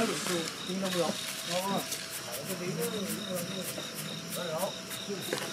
那个是听到不了，好吧？这个这个这个，